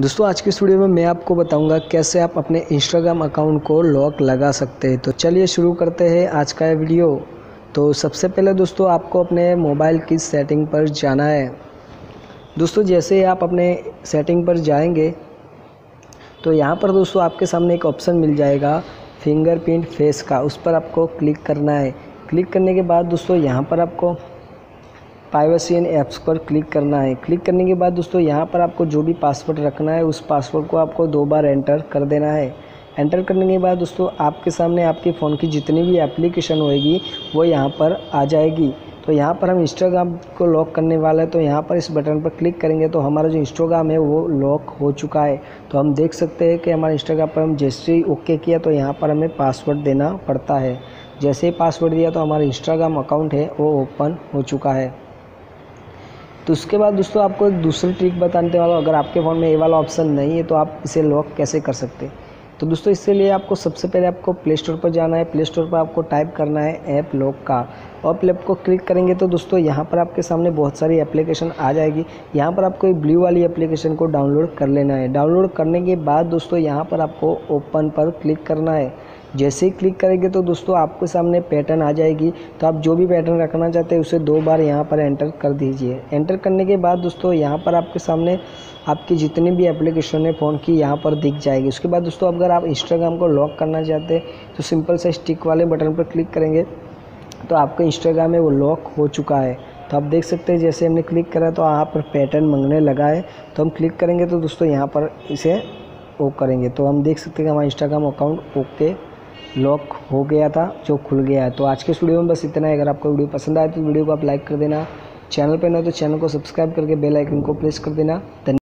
दोस्तों, आज की इस वीडियो में मैं आपको बताऊँगा कैसे आप अपने इंस्टाग्राम अकाउंट को लॉक लगा सकते हैं। तो चलिए शुरू करते हैं आज का वीडियो। तो सबसे पहले दोस्तों, आपको अपने मोबाइल की सेटिंग पर जाना है। दोस्तों, जैसे ही आप अपने सेटिंग पर जाएँगे तो यहाँ पर दोस्तों आपके सामने एक ऑप्शन मिल जाएगा फिंगरप्रिंट फेस का। उस पर आपको क्लिक करना है। क्लिक करने के बाद दोस्तों, यहाँ पर आपको प्राइवेसी एंड ऐप्स पर क्लिक करना है। क्लिक करने के बाद दोस्तों, यहाँ पर आपको जो भी पासवर्ड रखना है, उस पासवर्ड को आपको दो बार एंटर कर देना है। एंटर करने के बाद दोस्तों, आपके सामने आपके फ़ोन की जितनी भी एप्लीकेशन होएगी, वो यहाँ पर आ जाएगी। तो यहाँ पर हम इंस्टाग्राम को लॉक करने वाले हैं तो यहाँ पर इस बटन पर क्लिक करेंगे तो हमारा जो इंस्टाग्राम है, वो लॉक हो चुका है। तो हम देख सकते हैं कि हमारे इंस्टाग्राम पर हम जैसे ही ओके किया तो यहाँ पर हमें पासवर्ड देना पड़ता है। जैसे ही पासवर्ड दिया तो हमारा इंस्टाग्राम अकाउंट है, वो ओपन हो चुका है। तो उसके बाद दोस्तों आपको एक दूसरी ट्रिक बताने वाला अगर आपके फ़ोन में ये वाला ऑप्शन नहीं है तो आप इसे लॉक कैसे कर सकते तो दोस्तों, इसके लिए आपको सबसे पहले आपको प्ले स्टोर पर जाना है। प्ले स्टोर पर आपको टाइप करना है ऐप लॉक का। और ऐप को क्लिक करेंगे तो दोस्तों, यहाँ पर आपके सामने बहुत सारी एप्लीकेशन आ जाएगी। यहाँ पर आपको एक ब्लू वाली एप्लीकेशन को डाउनलोड कर लेना है। डाउनलोड करने के बाद दोस्तों, यहाँ पर आपको ओपन पर क्लिक करना है। जैसे ही क्लिक करेंगे तो दोस्तों आपके सामने पैटर्न आ जाएगी। तो आप जो भी पैटर्न रखना चाहते हैं, उसे दो बार यहाँ पर एंटर कर दीजिए। एंटर करने के बाद दोस्तों यहाँ पर आपके सामने आपकी जितनी भी एप्लीकेशन है फ़ोन की यहाँ पर दिख जाएगी। उसके बाद दोस्तों अगर आप इंस्टाग्राम को लॉक करना चाहते हैं तो सिंपल से स्टिक वाले बटन पर क्लिक करेंगे तो आपका इंस्टाग्राम है, वो लॉक हो चुका है। तो आप देख सकते हैं, जैसे हमने क्लिक करा तो यहाँ पर पैटर्न मंगने लगा है। तो हम क्लिक करेंगे तो दोस्तों यहाँ पर इसे ओ करेंगे। तो हम देख सकते हैं कि हमारा इंस्टाग्राम अकाउंट ओके लॉक हो गया था, जो खुल गया है। तो आज के स्टूडियो में बस इतना है। अगर आपको वीडियो पसंद आए तो वीडियो को आप लाइक कर देना। चैनल पर ना तो चैनल को सब्सक्राइब करके बेल आइकन को प्रेस कर देना।